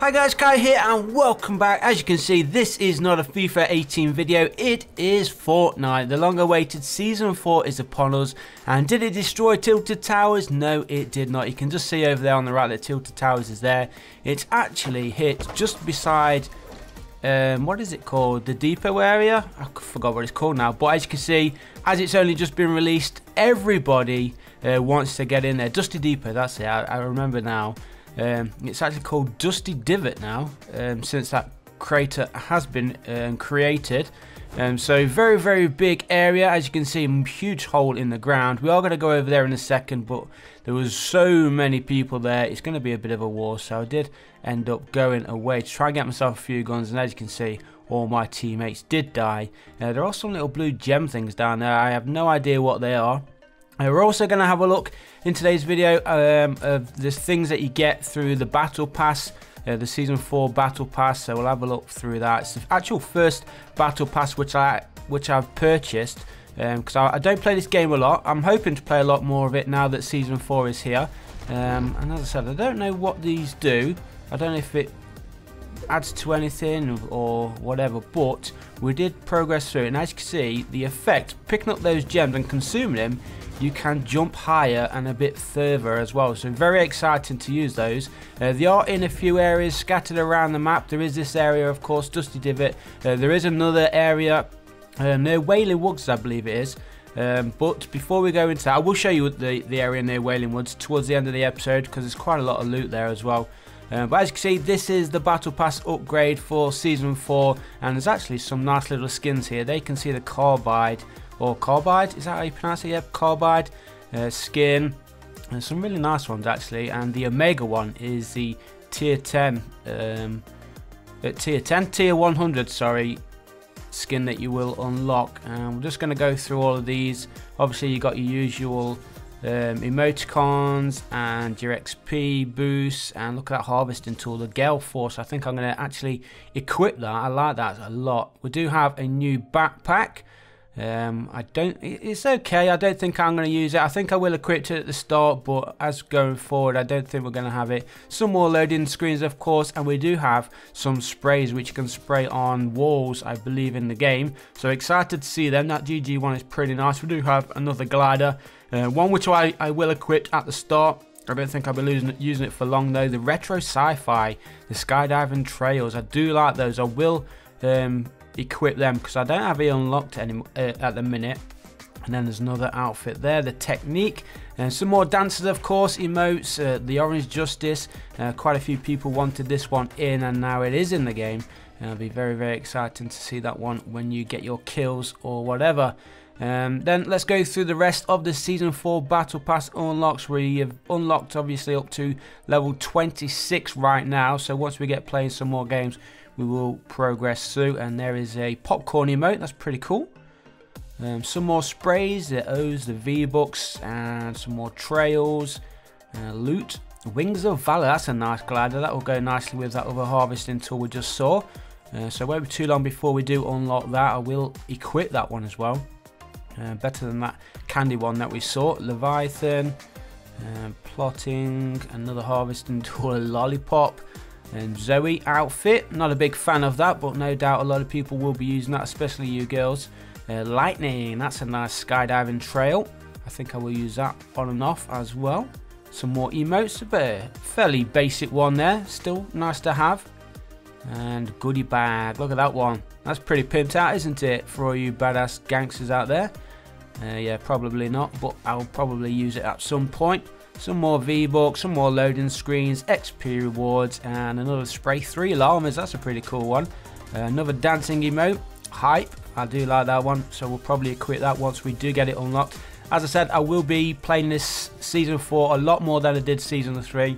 Hi guys, Kai here and welcome back. As you can see, this is not a FIFA 18 video, it is Fortnite. The long awaited Season 4 is upon us. And did it destroy Tilted Towers? No, it did not. You can just see over there on the right that Tilted Towers is there. It's actually hit just beside, um, what is it called? The depot area? I forgot what it's called now. But as you can see, as it's only just been released, everybody uh, wants to get in there. Dusty Depot, that's it, I, I remember now. Um, it's actually called Dusty Divot now, um, since that crater has been um, created. Um, so very, very big area. As you can see, huge hole in the ground. We are going to go over there in a second, but there was so many people there. It's going to be a bit of a war, so I did end up going away to try and get myself a few guns. And as you can see, all my teammates did die. Uh, there are some little blue gem things down there. I have no idea what they are. We're also going to have a look in today's video um, of the things that you get through the Battle Pass, uh, the Season 4 Battle Pass, so we'll have a look through that. It's the actual first Battle Pass which, I, which I've purchased, because um, I, I, don't play this game a lot. I'm hoping to play a lot more of it now that Season 4 is here. Um, and as I said, I don't know what these do. I don't know if it adds to anything or whatever, but we did progress through it. And as you can see, the effect, picking up those gems and consuming them, you can jump higher and a bit further as well. So very exciting to use those. Uh, they are in a few areas scattered around the map. There is this area, of course, Dusty Divot. Uh, there is another area uh, near Wailing Woods, I believe it is. Um, but before we go into that, I will show you the, the area near Wailing Woods towards the end of the episode because there's quite a lot of loot there as well. Uh, but as you can see, this is the Battle Pass upgrade for Season 4, and there's actually some nice little skins here. They can see the Carbide, or Carbide, is that how you pronounce it? Yep, Carbide, uh, skin, and some really nice ones actually, and the Omega one is the Tier 10, um, uh, Tier 10, Tier 100, sorry, skin that you will unlock. And we're just going to go through all of these. Obviously, you got your usual um, emoticons and your XP boosts and look at that harvesting tool the Gale Force I think I'm going to actually equip that I like that a lot we do have a new backpack um, I don't. It's okay. I don't think I'm going to use it. I think I will equip it at the start, but as going forward, I don't think we're going to have it. Some more loading screens, of course, and we do have some sprays which can spray on walls, I believe, in the game. So excited to see them. That GG one is pretty nice. We do have another glider, uh, one which I, I will equip at the start. I don't think I'll be losing using it for long though. The retro sci-fi, the skydiving trails, I do like those. I will um, equip them because I don't have it unlocked any, uh, at the minute. And then there's another outfit there, the Teknique. And some more dancers, of course, emotes, uh, the Orange Justice. Uh, quite a few people wanted this one in, and now it is in the game. And it'll be very, very exciting to see that one when you get your kills or whatever. Um, then let's go through the rest of the Season 4 Battle Pass unlocks. We have unlocked, obviously, up to level 26 right now. So once we get playing some more games, we will progress through and there is a popcorn emote. That's pretty cool. Um, some more sprays the O's the V-Bucks and some more trails uh, loot. Wings of Valor that's a nice glider. That will go nicely with that other harvesting tool we just saw. Uh, so it won't be too long before we do unlock that. I will equip that one as well. Uh, better than that candy one that we saw. Leviathan uh, plotting another harvesting tool lollipop and Zoey outfit, not a big fan of that, but no doubt a lot of people will be using that, especially you girls. Uh, lightning, that's a nice skydiving trail. I think I will use that on and off as well. Some more emotes, but a fairly basic one there. Still nice to have. And goodie bag, look at that one. That's pretty pimped out, isn't it, for all you badass gangsters out there? Uh, yeah, probably not, but I'll probably use it at some point some more V-Bucks, some more loading screens, XP rewards, and another spray. Three llamas, that's a pretty cool one. Uh, another dancing emote, hype, I do like that one, so we'll probably equip that once we do get it unlocked. As I said, I will be playing this Season 4 a lot more than I did Season 3.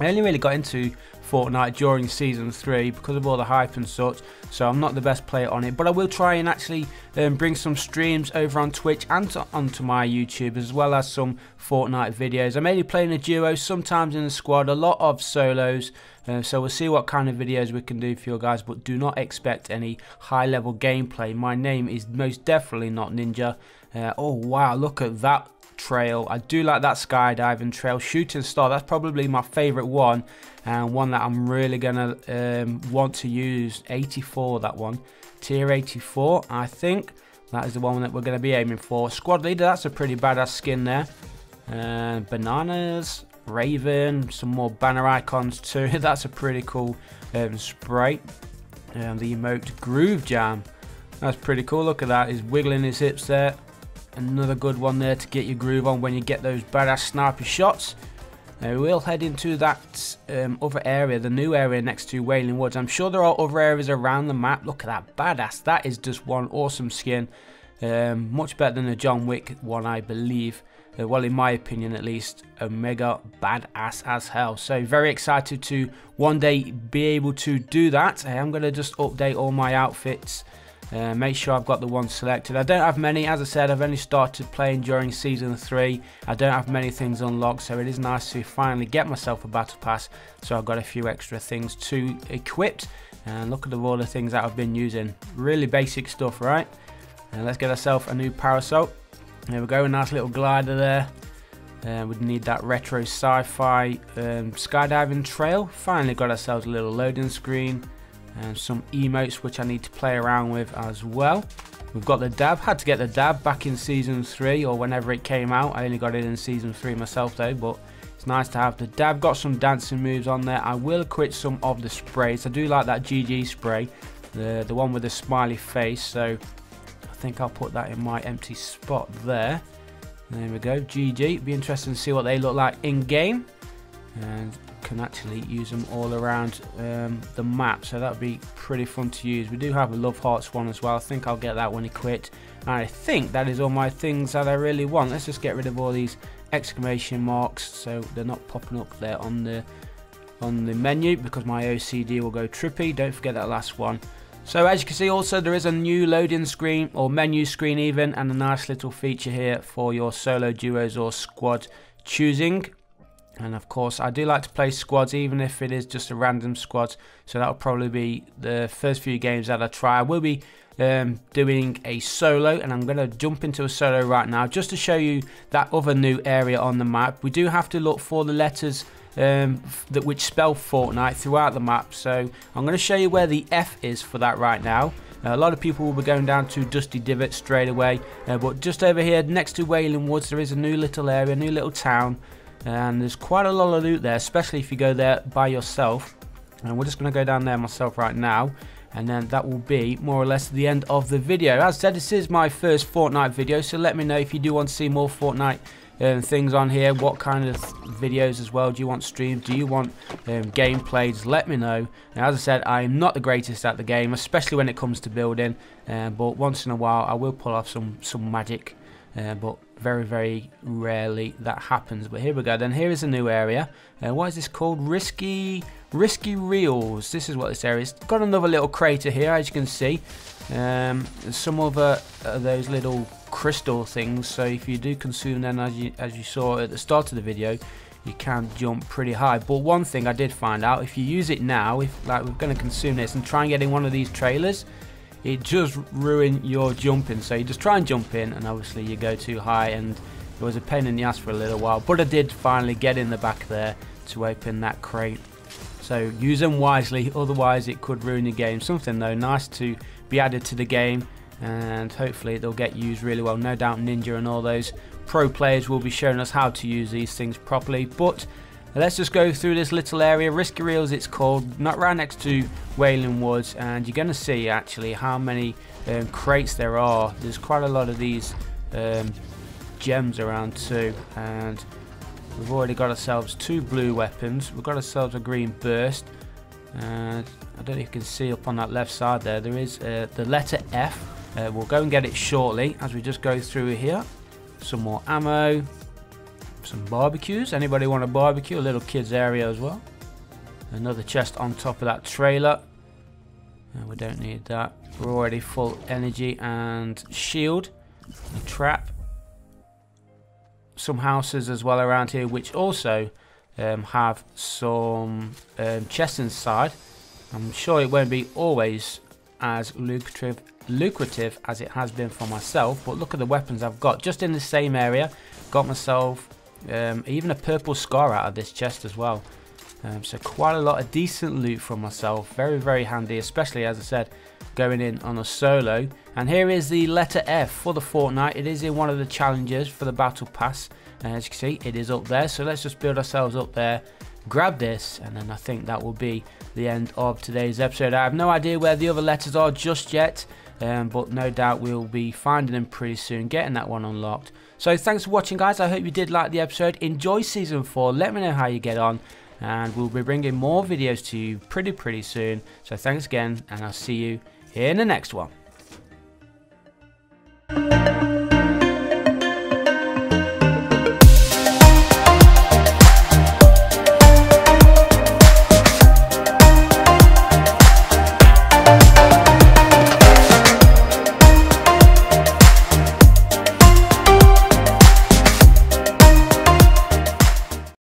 I only really got into Fortnite during Season 3 because of all the hype and such, so I'm not the best player on it. But I will try and actually um, bring some streams over on Twitch and to, onto my YouTube, as well as some Fortnite videos. I'm mainly playing a duo, sometimes in a squad, a lot of solos. Uh, so we'll see what kind of videos we can do for you guys, but do not expect any high level gameplay. My name is most definitely not Ninja. Uh, oh wow, look at that trail. I do like that skydiving trail. Shooting star, that's probably my favorite one and one that I'm really gonna um, want to use. 84, that one. Tier 84, I think. That is the one that we're to be aiming for. Squad leader, that's a pretty badass skin there. Uh, bananas, Raven, some more banner icons too. that's a pretty cool um, spray. Um, the emote Groove Jam. That's pretty cool. Look at that. He's wiggling his hips there. Another good one there to get your groove on when you get those badass sniper shots. Now we'll head into that um, other area, the new area next to Wailing Woods. I'm sure there are other areas around the map. Look at that, badass. That is just one awesome skin. Um, much better than the John Wick one, I believe. Uh, well, in my opinion at least, a mega badass as hell. So very excited to one day be able to do that. I'm going to just update all my outfits uh, make sure I've got the one selected. I don't have many, as I said, I've only started playing during Season 3. I don't have many things unlocked, so it is nice to finally get myself a Battle Pass. So I've got a few extra things to equip. And look at the all the things that I've been using. Really basic stuff, right? Let's get ourselves a new parasol. There we go, a nice little glider there. Uh, we need that retro sci-fi um, skydiving trail. Finally got ourselves a little loading screen and some emotes which I need to play around with as well. We've got the dab, had to get the dab back in season 3 or whenever it came out. I only got it in season 3 myself though, but it's nice to have the dab. Got some dancing moves on there. I will quit some of the sprays. I do like that GG spray, the, the one with the smiley face, so I think I'll put that in my empty spot there. There we go, GG. Be interesting to see what they look like in game. And can actually use them all around um, the map so that would be pretty fun to use. We do have a love hearts one as well. I think I'll get that when equipped. And I think that is all my things that I really want. Let's just get rid of all these exclamation marks so they're not popping up there on the on the menu because my OCD will go trippy. Don't forget that last one. So as you can see also there is a new loading screen or menu screen even and a nice little feature here for your solo duos or squad choosing and of course, I do like to play squads, even if it is just a random squad. So that'll probably be the first few games that I try. I will be um, doing a solo, and I'm going to jump into a solo right now, just to show you that other new area on the map. We do have to look for the letters um, that which spell Fortnite throughout the map. So I'm going to show you where the F is for that right now. A lot of people will be going down to Dusty Divot straight away, uh, but just over here next to Wailing Woods, there is a new little area, a new little town and there's quite a lot of loot there especially if you go there by yourself. And we're just going to go down there myself right now. And then that will be more or less the end of the video. As said this is my first Fortnite video so let me know if you do want to see more Fortnite um, things on here. What kind of videos as well do you want streamed? Do you want um, gameplays? Let me know. Now, as I said I'm not the greatest at the game especially when it comes to building. Uh, but once in a while I will pull off some some magic. Uh, but very very rarely that happens but here we go. Then here is a new area. Uh, what is this called? Risky risky reels. This is what this area is. Got another little crater here as you can see. Um, some other uh, those little crystal things. So if you do consume them as you as you saw at the start of the video you can jump pretty high. But one thing I did find out if you use it now if like we're going to consume this and try and get in one of these trailers it does ruin your jumping. So you just try and jump in, and obviously you go too high, and it was a pain in the ass for a little while. But I did finally get in the back there to open that crate. So use them wisely, otherwise it could ruin your game. Something though nice to be added to the game, and hopefully they'll get used really well. No doubt Ninja and all those pro players will be showing us how to use these things properly. But Let's just go through this little area, Risky Reels it's called, not right next to Wailing Woods, and you're going to see actually how many um, crates there are. There's quite a lot of these um, gems around too, and we've already got ourselves two blue weapons. We've got ourselves a green burst, and I don't know if you can see up on that left side there, there is uh, the letter F. Uh, we'll go and get it shortly as we just go through here. Some more ammo, some barbecues. Anybody want a barbecue? A little kids area as well. Another chest on top of that trailer. And we don't need that. We're already full energy and shield. A trap. Some houses as well around here which also um, have some um, chests inside. I'm sure it won't be always as lucrative lucrative as it has been for myself but look at the weapons I've got just in the same area got myself um, even a purple scar out of this chest as well. Um, so quite a lot of decent loot from myself. Very, very handy, especially as I said, going in on a solo. And here is the letter F for the Fortnite. It is in one of the challenges for the Battle Pass. And as you can see, it is up there. So let's just build ourselves up there, grab this, and then I think that will be the end of today's episode. I have no idea where the other letters are just yet. Um, but no doubt we'll be finding them pretty soon, getting that one unlocked. So thanks for watching guys, I hope you did like the episode, enjoy season 4, let me know how you get on, and we'll be bringing more videos to you pretty pretty soon. So thanks again, and I'll see you in the next one.